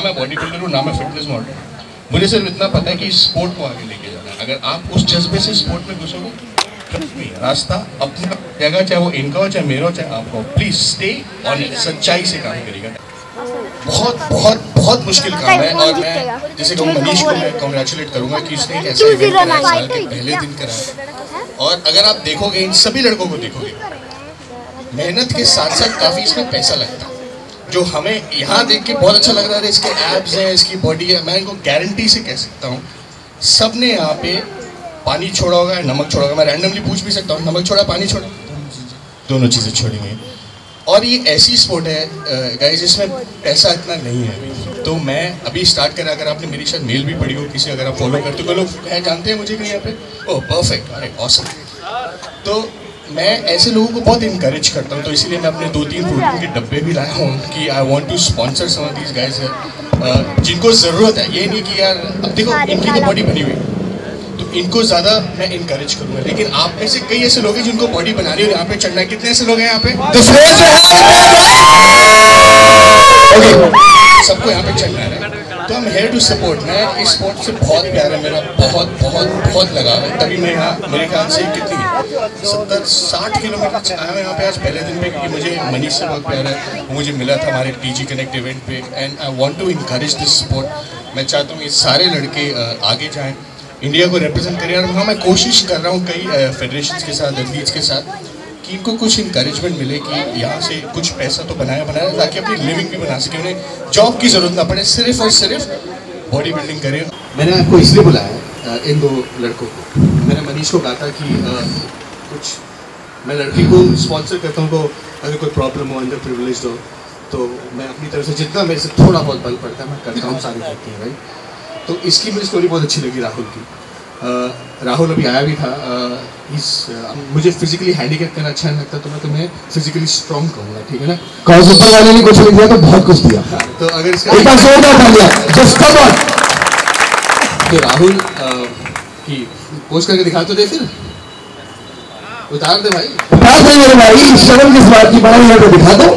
नाम है body builder हूँ ना मैं फिटनेस मॉडल मुझे सिर्फ़ इतना पता है कि स्पोर्ट को आगे लेके जाना अगर आप उस जज्बे से स्पोर्ट में घुसोगे रास्ता अपना जगह चाहे वो इनका हो चाहे मेरा हो चाहे आपका हो प्लीज़ स्टे और सच्चाई से काम करेगा बहुत बहुत बहुत मुश्किल काम है और मैं जैसे कहूँ मनीष को मैं कॉन्ग्रेचुलेट करूँगा कि इसने ऐसे पहले दिन कराया और अगर आप देखोगे इन सभी लड़कों को देखोगे मेहनत के साथ साथ काफ़ी इसमें पैसा लगता है। जो हमें यहाँ देख के बहुत अच्छा लग रहा है, इसके एप्स हैं, इसकी बॉडी है, मैं इनको गारंटी से कह सकता हूँ सबने यहाँ पे पानी छोड़ा होगा नमक छोड़ा होगा, मैं रैंडमली पूछ भी सकता हूँ, नमक छोड़ा, पानी छोड़ा? दोनों चीज़ें छोड़ी हुई और ये ऐसी स्पोर्ट है गाइज़ इसमें पैसा इतना नहीं है। तो मैं अभी स्टार्ट करा, अगर आपने मेरी शायद मेल भी पड़ी हो, किसी, अगर आप फॉलो करते हो तो लोग जानते हैं मुझे कहीं यहाँ पे? ओह परफेक्ट अरे ऑसम तो मैं ऐसे लोगों को बहुत इंकरेज करता हूँ तो इसलिए मैं अपने दो तीन प्रोटीन के डब्बे भी लाया हूँ कि आई वॉन्ट टू स्पॉन्सर समीज गाइज़ जिनको ज़रूरत है ये नहीं कि यार अब देखो इनकी तो बॉडी बनी हुई। तो इनको ज़्यादा मैं इंकरेज करूँगा। लेकिन आप में से कई ऐसे लोग हैं जिनको बॉडी बनानी है यहाँ पे चढ़ना है। कितने ऐसे लोग हैं यहाँ पे? सबको यहाँ पे चढ़ना है। तो हम हेयर टू सपोर्ट मैं इस स्पोर्ट से बहुत प्यार है, मेरा बहुत बहुत बहुत लगाव है। तभी मैं यहाँ, मेरे ख्याल से कितनी सत्तर, साठ किलोमीटर आया हूँ यहाँ पे आज पहले दिन पे, क्योंकि मुझे मनीष से बहुत प्यार है। वो मुझे मिला था हमारे टी जी कनेक्ट इवेंट पे and I want to encourage this sport मैं चाहता हूँ ये सारे लड़के आगे जाएँ। इंडिया को रिप्रेजेंट करें। और हाँ मैं कोशिश कर रहा हूँ कई फेडरेशन के साथ एथलीट्स के साथ कि इनको कुछ इंकरेजमेंट मिले कि यहाँ से कुछ पैसा तो बनाया बनाया, ताकि अपनी लिविंग भी बना सके, उन्हें जॉब की ज़रूरत ना पड़े, सिर्फ़ और सिर्फ़ बॉडी बिल्डिंग करें। मैंने आपको इसलिए बुलाया इन दो लड़कों को। मैंने मनीष को कहा था कि कुछ, मैं लड़की को स्पॉन्सर करता हूँ तो अगर कोई प्रॉब्लम हो, अंदर प्रिविलेज हो तो मैं अपनी तरफ़ से जितना मेरे से थोड़ा बहुत बल पड़ता है, मैं करता हूँ सारी हैं भाई तो इसकी मुझे स्टोरी बहुत अच्छी लगी राहुल की। राहुल अभी आया भी था इस मुझे फिजिकली हैंडीकैप करना अच्छा नहीं लगता तो मैं तुम्हें फिजिकली स्ट्रॉन्ग कहूँगा ठीक है ना? Cause ऊपर वाले ने कुछ नहीं दिया तो बहुत कुछ दिया। तो अगर एक इसका बार जोरदार तालियाँ। जस्ट कम ऑन तो राहुल की पोस्ट करके दिखा तो दे फिर। उतार दे भाई। बात है मेरे भाई शर्म किस बात की बड़ा है तो दिखा दो।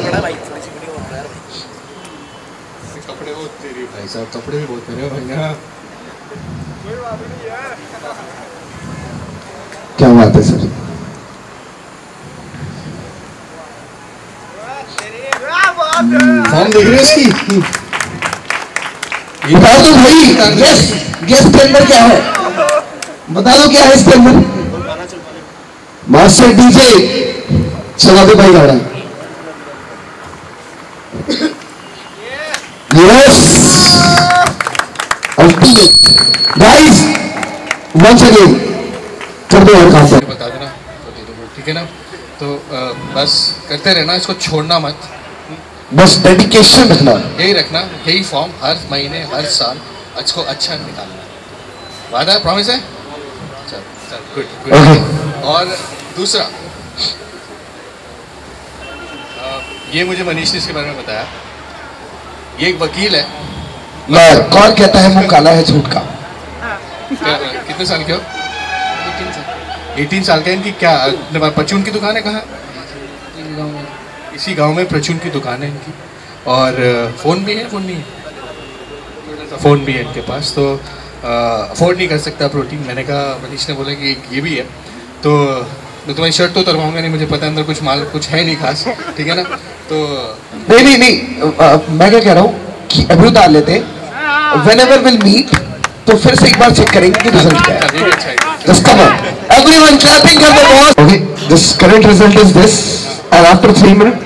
कपड़े वो तेरे भाई साहब कपड़े भी बहुत हो भाई यहाँ क्या बात है सर? फॉर्म देख रहे इसकी बता दो भाई गेस गेस अंदर क्या है? बता दो क्या है इसके अंदर? मास्टर डीजे, चला दो भाई गाड़ा गाइस वंस अगेन कर दो और काम बता देना तो दे दो ठीक है ना? तो बस करते रहना इसको छोड़ना मत। बस डेडिकेशन रखना। यही रखना यही फॉर्म हर महीने हर साल इसको अच्छा निकालना। वादा प्रॉमिस है? चल चल गुड ओके। गुड और दूसरा ये मुझे मनीष ने इसके बारे में बताया। ये एक वकील है कौन कहता है मुँह काला है झूठ का? कितने साल के हो? 18 साल का। इनकी क्या परचून की दुकान है कहाँ? इसी गाँव में परचून की दुकान है इनकी। और फ़ोन भी है फ़ोन नहीं है? फ़ोन भी है इनके पास तो अफोर्ड नहीं कर सकता प्रोटीन मैंने कहा मनीष ने बोला कि ये भी है। तो मैं तुम्हारी शर्ट तो उतरवाऊँगा नहीं मुझे पता है अंदर कुछ माल कुछ है नहीं खास ठीक है ना? तो नहीं नहीं नहीं अ, मैं क्या कह रहा हूँ कि अभी डाल लेते वेन एवर विल मीट तो फिर से एक बार चेक करेंगे कि रिज़ल्ट क्या है Just come on. Everyone clapping for the boss. Okay, this current result is this, and after three minutes,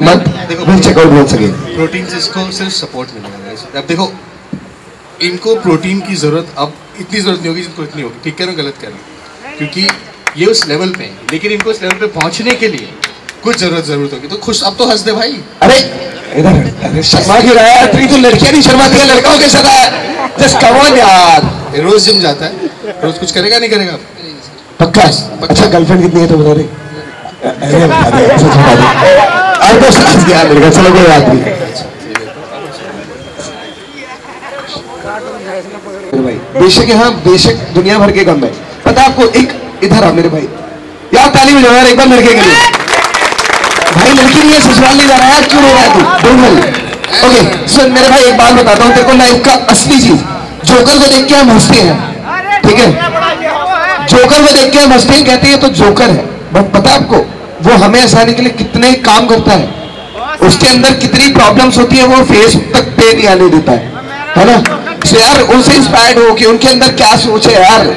month, we'll check out once again. Protein इसको सिर्फ़ सपोर्ट मिलेगा guys. अब देखो इनको प्रोटीन की ज़रूरत अब इतनी ज़रूरत नहीं होगी जिनको इतनी होगी ठीक कह रहा हूँ गलत कह रहा हूँ क्योंकि ये उस लेवल पे है लेकिन इनको उस लेवल पे पहुँचने के लिए कुछ ज़रूरत ज़रूरत होगी तो खुश अब तो हंस दे भाई अरे इधर शर्मा क्यों रहा है तो लड़कियाँ नहीं शर्माती है लड़काओं के साथ है। जस्ट कम यार। रोज जिम जाता है। रोज कुछ करेगा नहीं करेगा? पक्का? अच्छा गर्लफ्रेंड कितनी है तो बता दे। अरे बता दे ऐसे तो गया मेरे को चलो कोई बात नहीं। बेशक यहाँ बेशक दुनिया भर के गम है। पता आपको एक इधर आ मेरे भाई। यार ताली में एक बार लड़के के लिए। भाई, लड़की नहीं है, ससुराल नहीं जा रहा है क्यों रो रहा है तू? बोल ओके सुन मेरे भाई, एक बात बताता हूँ, तेरे को लाइफ का असली चीज़। जोकर को देख के हम हँसते हैं। ठीक है? जोकर को देख के हम हँसते हैं, कहते हैं तो जोकर है। बट पता आपको, वो हमें हंसाने के लिए कितने काम करता है। उसके अंदर कितनी प्रॉब्लम्स होती है, वो फेस तक पे नहीं आने देता है। है ना? तो यार, उनसे इंस्पायर्ड हो कि उनके अंदर क्या सोच है यार?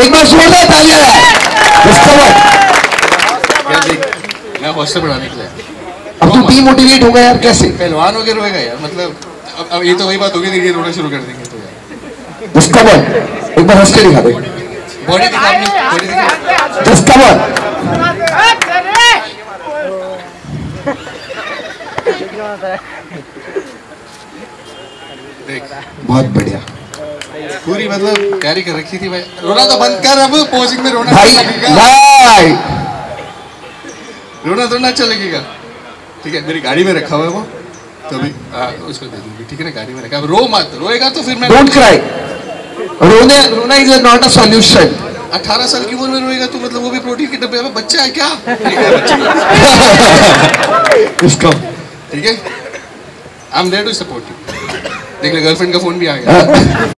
एक बार जोरदार तालियाँ यार। मैं हौसला बढ़ाने के लिए। अब तू डीमोटिवेट हो गया यार कैसे? पहलवान हो के रोएगा यार मतलब अब, अब ये तो वही बात होगी कि ये रोना शुरू कर देंगे तो यार। जस्ट कम ऑन एक बार हंस के दिखा दे। बॉडी दिखा अपनी बॉडी दिखा। जस्ट कम ऑन देख। बहुत बढ़िया। पूरी मतलब तैयारी कर रखी थी भाई। रोना तो बंद कर अब पोजिंग में रोना भाई भाई रोना थोड़ा अच्छा लगेगा। ठीक है मेरी गाड़ी में रखा हुआ है वो तो अभी आ, उसको दे दूँगी ठीक है ना गाड़ी में रखा रो मत रोएगा तो फिर मैं डोंट क्राई रोने रोना इज़ नॉट अ सॉल्यूशन 18 साल की उम्र में रोएगा तो मतलब वो भी प्रोटीन के डब्बे में बच्चा है क्या? ठीक है ठीक है? I am there to support you देख ले गर्लफ्रेंड का फ़ोन भी आ गया।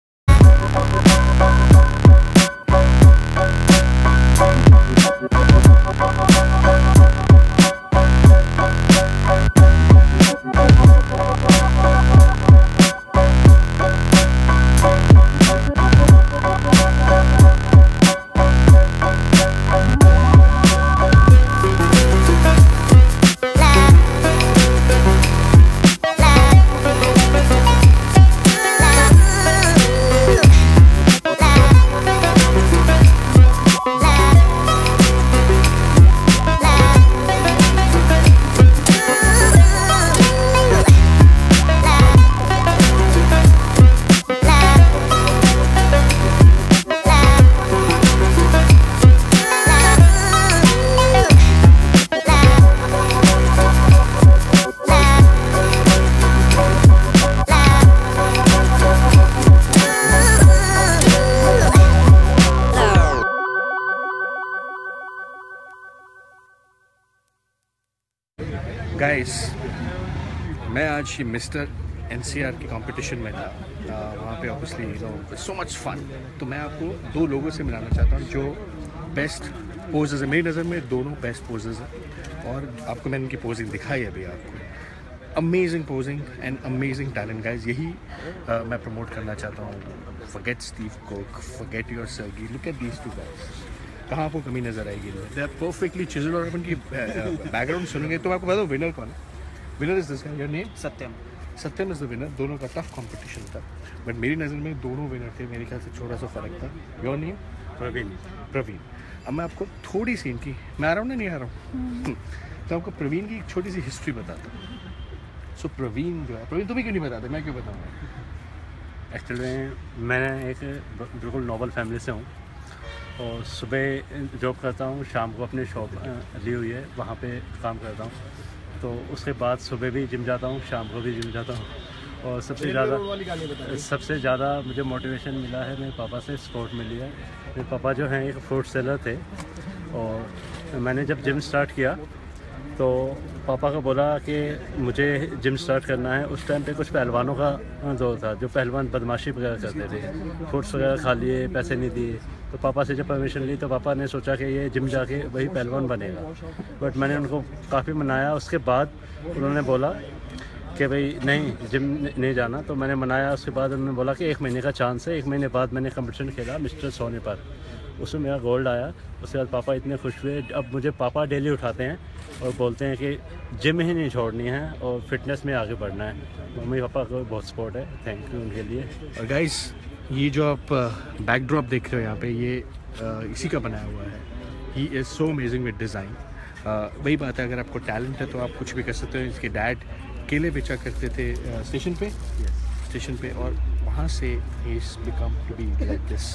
ये मिस्टर एनसीआर की कंपटीशन में था। Uh, वहाँ पे ऑब्वियसली सो मच फन तो मैं आपको दो लोगों से मिलाना चाहता हूँ जो बेस्ट पोजेज है। मेरी नज़र में दोनों बेस्ट पोजेज हैं। और आपको मैंने इनकी पोजिंग दिखाई अभी आपको। Amazing posing and amazing talent guys यही uh, मैं प्रमोट करना चाहता हूँ। Forget Steve Cook forget your Sergi look at these two guys कहाँ आपको कमी नज़र आएगी? दे आर परफेक्टली चिजल और अपन की बैकग्राउंड सुनेंगे। तो आपको दूँ विनर कौन है? Winner is this your name Satyam Satyam is the winner दोनों का टफ कंपटीशन था। बट मेरी नज़र में दोनों विनर थे। मेरे ख्याल से छोटा सा फ़र्क था। Your name Praveen. प्रवीण। अब मैं आपको थोड़ी सी इनकी मैं आ रहा हूँ ना? नहीं आ रहा हूँ? तो आपको प्रवीण की एक छोटी सी हिस्ट्री बताता हूँ। सो प्रवीण जो है प्रवीण तुम्हें क्यों नहीं बताते? मैं क्यों बताऊँगा एक्चुअली मैं एक बिल्कुल नॉर्मल फैमिली से हूँ। और सुबह जॉब करता हूँ शाम को अपने शॉप ली हुई है। वहाँ पे काम करता हूँ। तो उसके बाद सुबह भी जिम जाता हूँ शाम को भी जिम जाता हूँ। और सबसे ज़्यादा सबसे ज़्यादा मुझे मोटिवेशन मिला है मेरे पापा से स्पोर्ट मिली है। मेरे पापा जो हैं एक फ्रूट सेलर थे और मैंने जब जिम स्टार्ट किया तो पापा को बोला कि मुझे जिम स्टार्ट करना है। उस टाइम पे कुछ पहलवानों का दौर था, जो पहलवान बदमाशी वगैरह करते थे। फ्रूट्स वगैरह खा लिए, पैसे नहीं दिए। तो पापा से जब परमिशन ली तो पापा ने सोचा कि ये जिम जाके वही पहलवान बनेगा। बट मैंने उनको काफ़ी मनाया। उसके बाद उन्होंने बोला कि भाई, नहीं जिम नहीं जाना। तो मैंने मनाया। उसके बाद उन्होंने बोला कि एक महीने का चांस है। एक महीने बाद मैंने कंपटीशन खेला मिस्टर सोने पर। उसमें मेरा गोल्ड आया। उसके बाद पापा इतने खुश हुए। अब मुझे पापा डेली उठाते हैं और बोलते हैं कि जिम ही नहीं छोड़नी है और फिटनेस में आगे बढ़ना है। मम्मी पापा को बहुत सपोर्ट है। थैंक यू उनके लिए। और गाइस ये जो आप बैकड्रॉप देख रहे हो यहाँ पे ये uh, इसी का बनाया हुआ है। He is so amazing with design वही बात है अगर आपको टैलेंट है तो आप कुछ भी कर सकते हो। इसके डैड केले बेचा करते थे स्टेशन पे। स्टेशन पे और वहाँ से ही become to be like this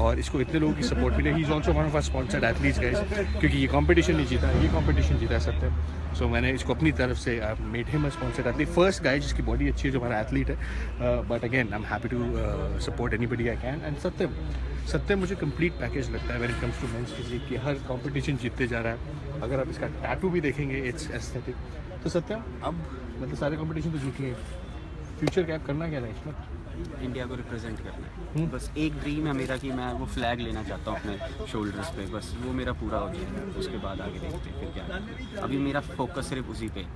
और इसको इतने लोगों की सपोर्ट मिले। He is also one of our sponsored athletes guys क्योंकि ये कंपटीशन नहीं जीता। ये कंपटीशन जीता सत्यम सो so, मैंने इसको अपनी तरफ़ से made him sponsored athlete first guy जिसकी बॉडी अच्छी है जो हमारा एथलीट है। But again I am happy to support anybody I can and Satyam Satyam मुझे कंप्लीट पैकेज लगता है when it comes to men's physique कि। हर कंपटीशन जीतते जा रहा है। अगर आप इसका टैटू भी देखेंगे इट्स एस्थेटिक तो सत्यम अब मतलब सारे कॉम्पिटिशन तो जीत लिए फ्यूचर क्या करना क्या लाइफ में इंडिया को रिप्रेजेंट करना है। हम्म। बस एक ड्रीम है मेरा कि मैं वो फ्लैग लेना चाहता हूँ अपने शोल्डर्स पे। बस वो मेरा पूरा हो जाए। उसके बाद आगे देखते हैं फिर क्या। अभी मेरा फोकस सिर्फ़ उसी पे।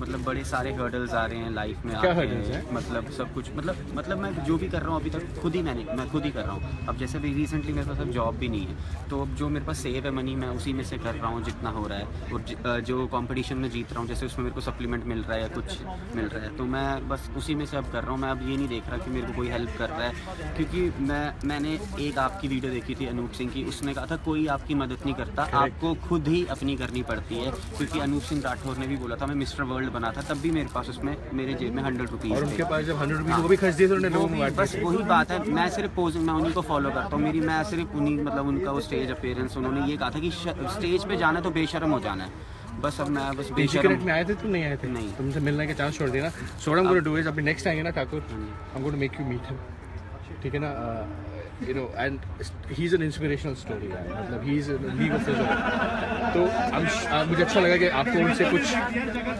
मतलब बड़े सारे हर्डल्स आ रहे हैं लाइफ में क्या आके, hurdles हैं? मतलब सब कुछ मतलब मतलब मैं जो भी कर रहा हूँ अभी तक खुद ही मैंने मैं खुद ही कर रहा हूँ। अब जैसे भी रिसेंटली मेरे पास अब जॉब भी नहीं है। तो अब जो मेरे पास सेव है मनी मैं उसी में से कर रहा हूँ जितना हो रहा है। और जो कॉम्पिटिशन में जीत रहा हूँ जैसे उसमें मेरे को सप्लीमेंट मिल रहा है या कुछ मिल रहा है। तो मैं बस उसी में से अब कर रहा हूँ। मैं अब ये नहीं देख रहा कि मेरे को कोई हेल्प कर रहा है। क्योंकि मैं मैंने एक आपकी वीडियो देखी थी अनूप सिंह की। उसने कहा था कोई आपकी मदद नहीं करता आपको खुद ही अपनी करनी पड़ती है। क्योंकि अनूप सिंह राठौर ने भी बोला था मैं मिस्टर वर्ल्ड बना था तब भी मेरे पास उसमें मेरे जेब में हंड्रेड रुपीज़ उनके पास जब हंड्रेड रुपीज़ बस वही बात है मैं सिर्फ़ पोजिंग मैं उन्हीं को फॉलो करता हूँ। मेरी मैं सिर्फ़ उन्हीं मतलब उनका वो स्टेज अपेयरेंस उन्होंने ये कहा था कि स्टेज पे जाना तो बेशरम हो जाना है। बस अब मैं बस सिगरेट में आए थे तुम नहीं आए थे? नहीं। तुमसे मिलने का चांस छोड़ देना। So good I am gonna do is अभी नेक्स्ट आएँगे ना Thakur. I am gonna make you meet him ठीक है ना? You know and he is an inspirational story मतलब ही इज़ लीग ऑफ़ तो I'm मुझे अच्छा लगा कि आपको उनसे कुछ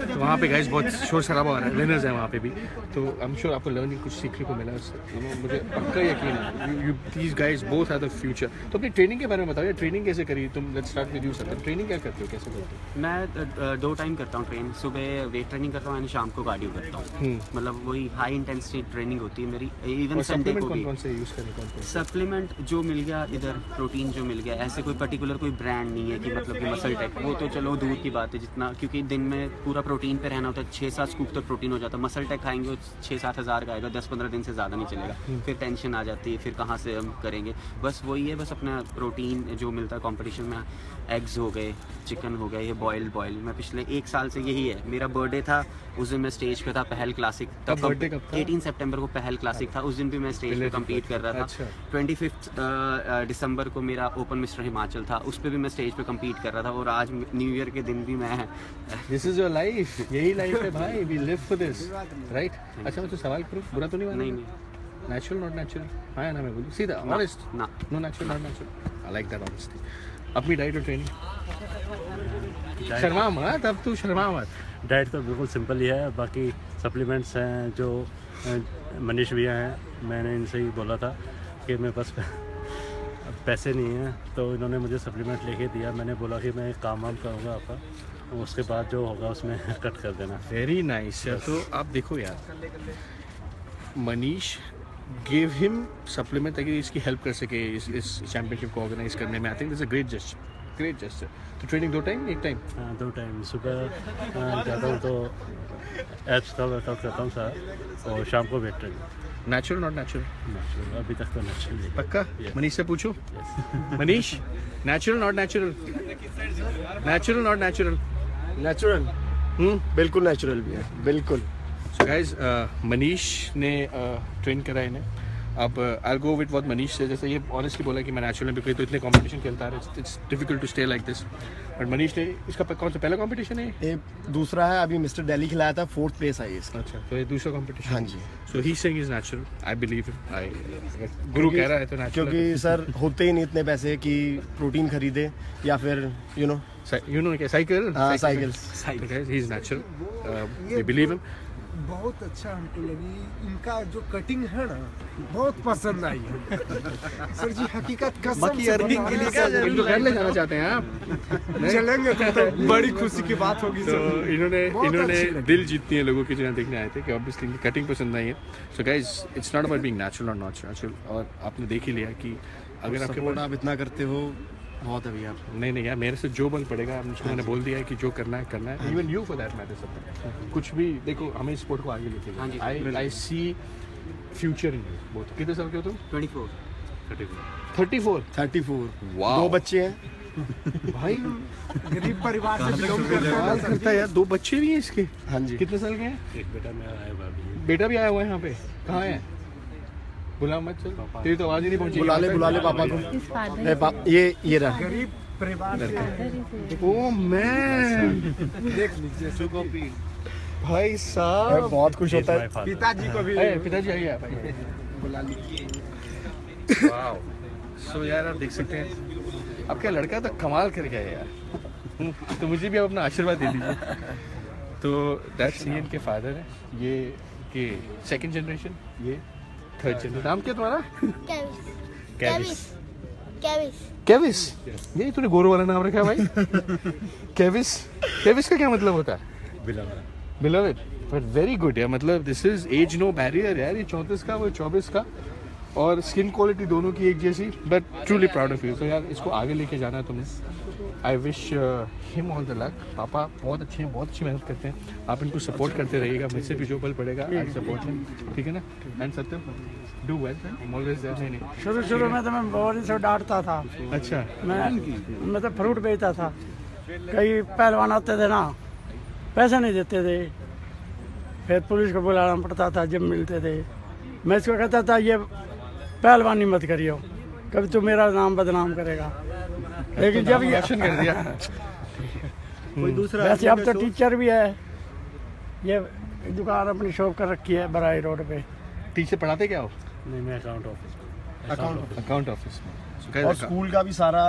तो वहाँ पे गाइस बहुत शोर शराबा हो रहा है विनर्स हैं वहाँ पे भी। तो आई एम श्योर आपको लर्निंग कुछ सीखने को मिला उससे। You know, मुझे पक्का यकीन है you these guys both are the future तो अपनी ट्रेनिंग के बारे में बताओ ट्रेनिंग कैसे करी तुम? Let's start with you sir training क्या करते हो? कैसे करते हो? मैं दो टाइम करता हूँ ट्रेन सुबह वेट ट्रेनिंग करता हूँ एंड शाम को कार्डियो करता हूँ। हम्म। मतलब वही हाई इंटेंसिटी ट्रेनिंग होती है मेरी इवन संडे को भी। कौन से यूज़ करें? कौन कौन सप्लीमेंट जो मिल गया इधर प्रोटीन जो मिल गया ऐसे कोई पर्टिकुलर कोई ब्रांड नहीं है कि मतलब कि मसल टेक वो तो चलो दूर की बात है जितना क्योंकि दिन में पूरा प्रोटीन पे रहना होता है छः सात स्कूप तक प्रोटीन हो जाता है। मसल टेक खाएँगे छः सात हज़ार का आएगा दस पंद्रह दिन से ज़्यादा नहीं चलेगा। फिर टेंशन आ जाती है फिर कहाँ से हम करेंगे? बस वही है बस अपना प्रोटीन जो मिलता है कॉम्पिटिशन में एग्स हो गए चिकन हो गया ये बॉयल बॉयल मैं पिछले एक साल से यही है। मेरा बर्थडे था उस दिन मैं स्टेज पे था पहल क्लासिक कब birthday कब था? 18 सितंबर को पहल क्लासिक था उस दिन भी मैं स्टेज पे कम्पीट कर रहा था। अच्छा। ट्वेंटी फिफ्थ दिसंबर को मेरा ओपन मिस्टर हिमाचल था उस पर भी मैं स्टेज पे कम्पीट कर रहा था और आज न्यू ईयर के दिन भी मैं दिस इज़ योर लाइफ यही लाइफ है भाई we live for this right अच्छा मैं तो सवाल करूँ बुरा तो नहीं नहीं नहीं। नेचुरल नॉट नेचुरल हाँ ना मैं बोलूँ? सीधा ऑनेस्ट ना। No natural not natural I like that honesty अपनी डाइट और ट्रेनिंग शर्मा मत अब तू शर्मा मत। डाइट तो बिल्कुल सिंपल ही है बाकी सप्लीमेंट्स हैं जो मनीष भैया हैं मैंने इनसे ही बोला था कि मेरे पास पैसे नहीं हैं तो इन्होंने मुझे सप्लीमेंट लेके दिया। मैंने बोला कि मैं काम वाम करूँगा आपका उसके बाद जो होगा उसमें कट कर देना। वेरी नाइस तो आप देखो यार मनीष गिव हिम सप्लीमेंट ताकि इसकी हेल्प कर सके इस इस चैम्पियनशिप को ऑर्गेनाइज करने में. I think this a great just great just तो ट्रेनिंग दो टाइम एक टाइम हाँ, दो टाइम सुबह अ, जाता हूँ तो एप्स का वर्कआउट करता हूँ सर और शाम को weight training natural not natural natural अभी तक तो नेचुरल पक्का? मनीष से पूछो। Manish? Natural not natural natural not natural natural बिल्कुल नेचुरल भी है। बिल्कुल। सो गाइस मनीष ने ट्रेन करा है इन्हें। अब I go with what Manish से जैसे ये ऑनेस्टली बोला कि मैं नेचुरल में तो इतने कंपटीशन खेलता है it's difficult to stay like this but Manish ने इसका कौन सा पहला कंपटीशन है? ये दूसरा है अभी मिस्टर दिल्ली खिलाया था फोर्थ प्लेस आई इसका। अच्छा तो ये दूसरा कंपटीशन हाँ जी। So he saying is natural I believe I गुरु कह रहा है तो नेचुरल क्योंकि सर होते ही नहीं इतने पैसे कि प्रोटीन खरीदे या फिर यू नो यू नो क्या cycle cycles. He is natural we believe him बहुत अच्छा हमको लगी। इनका जो कटिंग है ना बहुत पसंद आई है। सर जी हकीकत कसम से अर्निंग के लिए क्या इनको घर ले जाना चाहते हैं आप? चलेंगे तो, तो। बड़ी खुशी की बात होगी तो इन्होंने इन्होंने दिल जीतती है लोगों के जो देखने आए थे कि ऑब्वियसली इनकी कटिंग पसंद आई है। So guys it's not about being natural और नॉट नेचुरल और आपने देख ही लिया कि अगर आपके आप इतना करते हो बहुत है भैया। आप नहीं नहीं यार मेरे से जो बल पड़ेगा मुझको मैंने बोल दिया है कि जो करना है करना है। Even you for that matter सब। कुछ भी देखो हमें स्पोर्ट को आगे लेके हाँ आई आई सी फ्यूचर इन यू बहुत कितने साल के हो तुम? Twenty four. Thirty four thirty four. Wow. दो बच्चे हैं। भाई। गरीब परिवार से बिलोंग करते हैं। करता है यार। दो बच्चे भी हैं इसके। हाँ जी। कितने साल के हैं? एक बेटा मेरा आया हुआ अभी। बेटा भी आया हुआ है यहाँ पे। कहाँ है? बुला मत चल। तेरी तो आवाज़ ही नहीं पहुँची। बुला ले बुला ले पापा को। ए, पा, ये ये रहा। गरीब परिवार से ओ मैन देख लीजिए भाई साहब। बहुत खुश होता है। पिताजी को भी ए, पिताजी आइए भाई। बुला लीजिए। वाओ सो यार आप देख सकते हैं। आपका लड़का तो कमाल कर गया यार। तो मुझे भी आप अपना आशीर्वाद दे दीजिए। तो दैट्स ये इनके फादर हैं। ये के सेकंड जनरेशन ये। थर्ड नाम क्या तुम्हारा? कैविस। कैविस। कैविस। कैविस। ये तूने गोरो वाला नाम रखा भाई। कैविस? कैविस का क्या मतलब होता है? बिलोवेड बट वेरी गुड यार मतलब this is age no barrier यार ये चौंतीस का वो चौबीस का और स्किन क्वालिटी दोनों की एक जैसी but truly proud of you तो यार इसको आगे लेके जाना है तुम्हें। I wish him all the luck पापा बहुत अच्छे हैं बहुत अच्छी मेहनत करते हैं। आप इनको सपोर्ट करते रहिएगा मुझसे भी जो बल पड़ेगा आई सपोर्ट हिम ठीक है ना? And Satyam do well always there नहीं नहीं। शुरू शुरू में तो मैं बहुत से डांटता था। अच्छा। मैं मैं तो फ्रूट बेचता था। कई पहलवान आते थे ना पैसे नहीं देते थे। फिर पुलिस को बुलाना पड़ता था जब मिलते थे। मैं इसको कहता था ये पहलवानी मत करियो। कभी तू मेरा नाम बदनाम करेगा। लेकिन जब ये एक्शन कर दिया। कोई दूसरा वैसे अब तो टीचर भी है। ये दुकान अपनी शॉप कर रखी है बराई रोड पे। टीचर पढ़ाते क्या हो? नहीं मैं account office account account office में। और स्कूल का भी सारा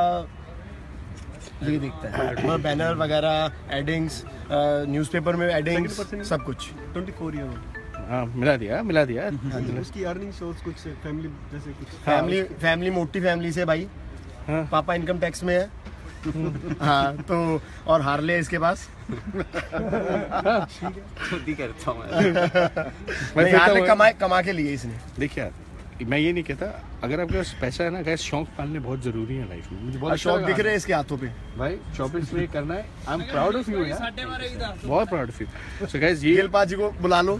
ये दिखता है। बैनर वगैरह एडिंग्स न्यूज़पेपर में एडिंग्स सब कुछ। 24 ईयर हाँ मिला दिया मिला दिया। उसकी अर्निंग सोर्स कुछ फैमिली जैसे कुछ फैमिली फैमिली मोटी फैमिली से भाई। हाँ। पापा इनकम टैक्स में है। हाँ तो और हार्ले है इसके पास। खुद ही करता हूँ मैं। हार्ले तो- कमाए कमा के लिए इसने। देखिए मैं ये नहीं कहता अगर आपके पास पैसा है ना गैस शौक पालने बहुत ज़रूरी है लाइफ में। मुझे बहुत अच्छा शौक दिख रहे हैं इसके हाथों पे। भाई चौबीस में करना है I am proud of you यार। बहुत proud of you so guys ये गिल पाजी को बुला लो।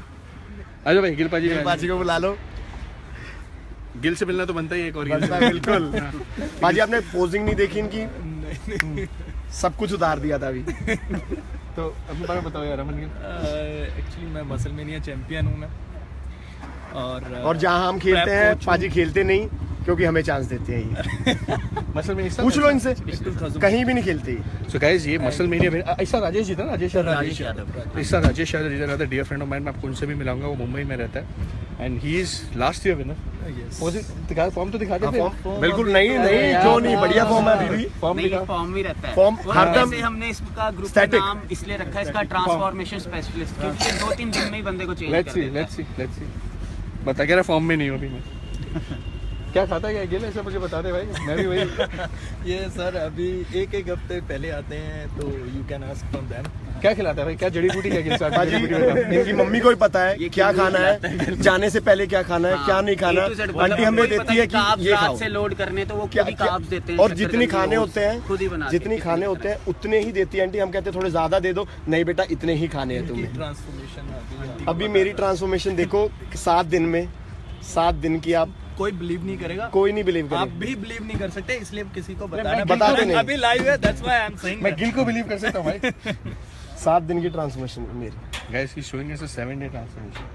आजा भाई गिल पाजी गिल पाजी को बुला लो। गिल से मिलना तो बनता ही एक और गिल। बनता है बिल्कुल। पाजी आपने पोजिंग नहीं देखी इनकी? सब कुछ उतार दिया था अभी। तो अपने बारे में बताओ यार अमन गिल एक्चुअली मैं मसलमेनिया चैंपियन हूँ मैं। और और जहाँ हम खेलते हैं पाजी खेलते नहीं क्योंकि हमें चांस देते हैं ये। मसल में इस पूछ लो इनसे। कहीं भी नहीं खेलते। सो गाइस ये मसल मेनिया ऐसा राजेश जी था ना राजेश यादव। राजेश यादव ऐसा Rajesh Yadav ji another dear friend of mine मैं आपको उनसे भी मिलाऊँगा वो मुंबई में रहता है। And he is last year winner दिखा फॉर्म तो दिखा दे फिर। बिल्कुल नहीं नहीं क्यों नहीं बढ़िया फॉर्म है अभी। भी फॉर्म दिखा फॉर्म भी रहता है। फॉर्म हर हरदम हमने इसका ग्रुप का नाम इसलिए रखा है इसका ट्रांसफॉर्मेशन स्पेशलिस्ट क्योंकि दो तीन दिन में ही बंदे को चेंज लेट्स कर सी देता है। लेट्स सी लेट्स सी बता कह रहा फॉर्म में नहीं हो अभी मैं। क्या खाता है? क्या गिल ऐसा मुझे बता दे भाई। मैं भी वही। ये सर अभी एक एक हफ़्ते पहले आते हैं तो you can ask from them क्या खिलाता है भाई? क्या जड़ी बूटी क्या बता इनकी मम्मी को ही पता है क्या खाना है जाने से पहले क्या खाना है क्या नहीं खाना। आंटी हमें ही देती है कि ये खाओ। से लोड करने तो वो क्या ही देते हैं और जितने खाने होते हैं खुद ही बना जितने खाने होते हैं उतने ही देती है। आंटी हम कहते हैं थोड़े ज़्यादा दे दो। नहीं बेटा इतने ही खाने हैं तुम्हें। ट्रांसफॉर्मेशन अभी मेरी ट्रांसफॉर्मेशन देखो सात दिन में सात दिन की आप कोई बिलीव नहीं करेगा। कोई नहीं बिलीव आप भी बिलीव नहीं कर सकते इसलिए किसी को बताना। बताते नहीं। अभी लाइव है that's why I am saying मैं गिल को बिलीव कर सकता हूँ भाई। सात दिन की ट्रांसफॉर्मेशन मेरी। Guys he showing us a 7 day transformation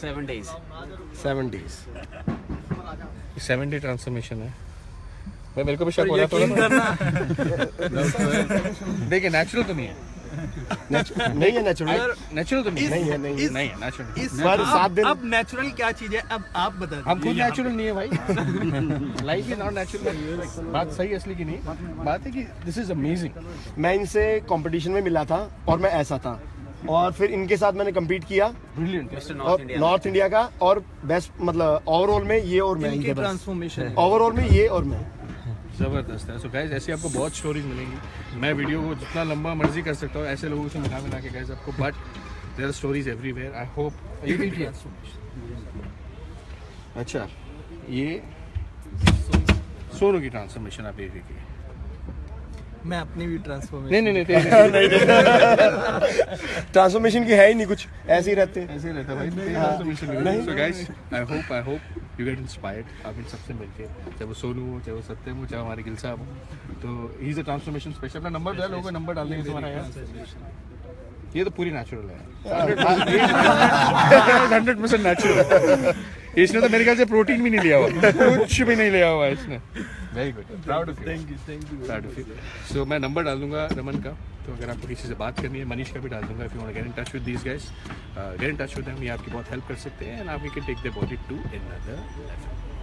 seven days seven days 7 day transformation है। भाई मेरे को भी शक हो रहा यकीन थोड़ा। देखिए नेचुरल तो नहीं है। नहीं है नेचुरल नेचुरल तो नहीं नहीं है, नहीं है। नहीं है नेचुरल इस पर सात दिन- अब नेचुरल क्या चीज़ है? अब आप बता हम खुद नेचुरल नहीं है भाई। लाइफ इज़ नॉट नेचुरल बात सही असली की नहीं। बात है कि दिस इज़ अमेजिंग मैं इनसे कंपटीशन में मिला था और मैं ऐसा था। और फिर इनके साथ मैंने कम्पीट किया। और नॉर्थ इंडिया का और बेस्ट मतलब ओवरऑल में ये और मैं ट्रांसफॉर्मेशन ओवरऑल में ये और मैं। ज़बरदस्त है। सो गैस ऐसी आपको बहुत स्टोरीज मिलेंगी। मैं वीडियो को जितना लंबा मर्ज़ी कर सकता हूँ, ऐसे लोगों से मिला मिला के गैस आपको but there are stories everywhere I hope you will अच्छा ये सोनू की ट्रांसफॉर्मेशन आप ये देखिए। मैं अपनी भी ट्रांसफॉर्मेशन नहीं नहीं नहीं तेरी ट्रांसफॉर्मेशन की है ही नहीं कुछ ऐसे ही रहते हैं ऐसे ही रहता है भाई ट्रांसफॉर्मेशन नहीं so guys I hope I hope you get inspired आप इन सबसे मिलके चाहे वो सोनू हो चाहे वो सत्यम हो चाहे हमारे गिल साहब हो तो he is a transformation special अपना नंबर दिया लोगों नंबर डाल देंगे तुम्हारा यार ये तो पूरी नेचुरल है हंड्रेड परसेंट नेचुरल इसने तो मेरे ख्याल से प्रोटीन भी नहीं लिया हुआ कुछ भी नहीं लिया हुआ इसने very good proud of thank you thank you proud of you so मैं नंबर डाल दूँगा रमन का तो अगर आपको किसी से बात करनी है मनीष का भी डाल दूँगा if you want get in touch with these guys get in touch with them ये आपकी बहुत हेल्प कर सकते हैं एंड आप we can take the body to another level